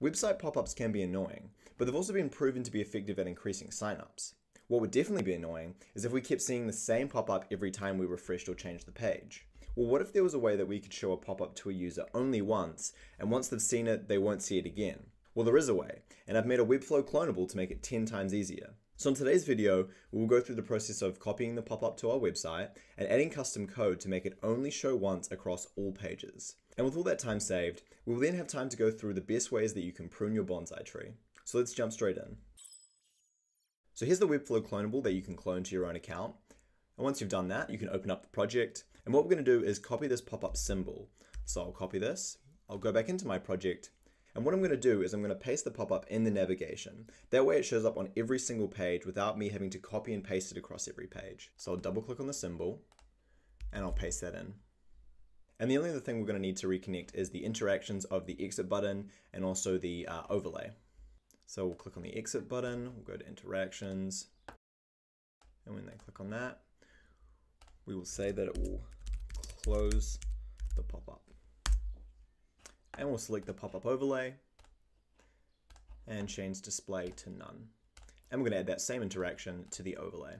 Website pop-ups can be annoying, but they've also been proven to be effective at increasing signups. What would definitely be annoying is if we kept seeing the same pop-up every time we refreshed or changed the page. Well, what if there was a way that we could show a pop-up to a user only once, and once they've seen it, they won't see it again? Well, there is a way, and I've made a Webflow cloneable to make it 10 times easier. So in today's video, we'll go through the process of copying the pop-up to our website and adding custom code to make it only show once across all pages. And with all that time saved, we'll then have time to go through the best ways that you can prune your bonsai tree. So let's jump straight in. So here's the Webflow cloneable that you can clone to your own account. And once you've done that, you can open up the project. And what we're gonna do is copy this pop-up symbol. So I'll copy this, I'll go back into my project, and what I'm going to do is I'm going to paste the pop-up in the navigation. That way it shows up on every single page without me having to copy and paste it across every page. So I'll double click on the symbol and I'll paste that in. And the only other thing we're going to need to reconnect is the interactions of the exit button and also the uh, overlay. So we'll click on the exit button, we'll go to interactions, and when they click on that, we will say that it will close the pop-up and we'll select the pop-up overlay and change display to none. And we're going to add that same interaction to the overlay.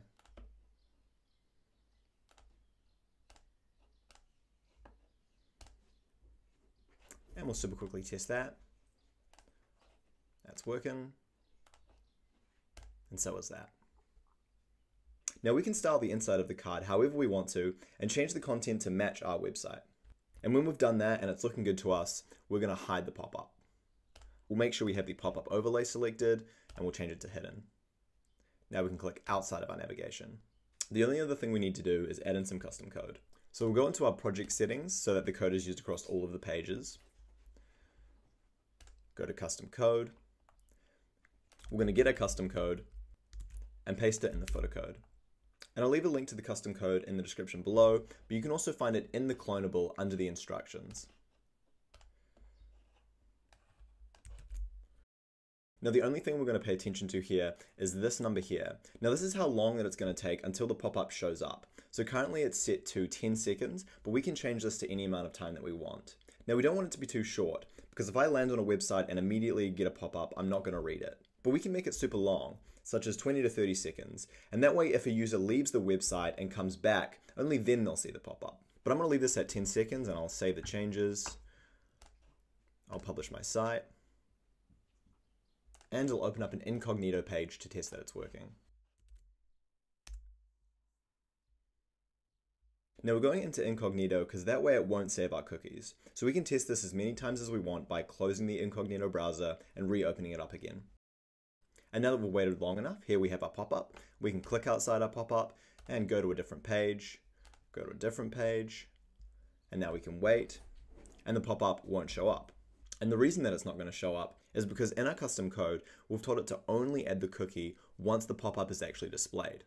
We'll super quickly test that. That's working. And so is that. Now we can style the inside of the card however we want to and change the content to match our website. And when we've done that and it's looking good to us, we're going to hide the pop-up. We'll make sure we have the pop-up overlay selected and we'll change it to hidden. Now we can click outside of our navigation. The only other thing we need to do is add in some custom code. So we'll go into our project settings so that the code is used across all of the pages. Go to custom code. We're going to get a custom code and paste it in the footer code. And I'll leave a link to the custom code in the description below, but you can also find it in the cloneable under the instructions. Now the only thing we're going to pay attention to here is this number here. Now this is how long that it's going to take until the pop-up shows up. So currently it's set to 10 seconds, but we can change this to any amount of time that we want. Now we don't want it to be too short, because if I land on a website and immediately get a pop-up, I'm not going to read it. But we can make it super long such as 20 to 30 seconds. And that way, if a user leaves the website and comes back, only then they'll see the pop-up. But I'm gonna leave this at 10 seconds and I'll save the changes. I'll publish my site. And it'll open up an incognito page to test that it's working. Now we're going into incognito because that way it won't save our cookies. So we can test this as many times as we want by closing the incognito browser and reopening it up again. And now that we've waited long enough, here we have our pop-up. We can click outside our pop-up and go to a different page, go to a different page, and now we can wait, and the pop-up won't show up. And the reason that it's not going to show up is because in our custom code, we've told it to only add the cookie once the pop-up is actually displayed.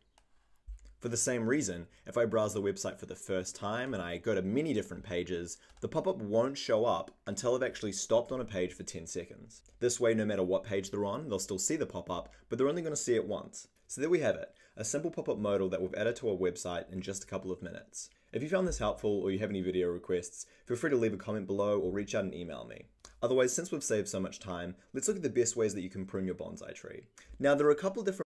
For the same reason, if I browse the website for the first time and I go to many different pages, the pop-up won't show up until I've actually stopped on a page for 10 seconds. This way, no matter what page they're on, they'll still see the pop-up, but they're only going to see it once. So there we have it, a simple pop-up modal that we've added to our website in just a couple of minutes. If you found this helpful or you have any video requests, feel free to leave a comment below or reach out and email me. Otherwise, since we've saved so much time, let's look at the best ways that you can prune your bonsai tree. Now, there are a couple different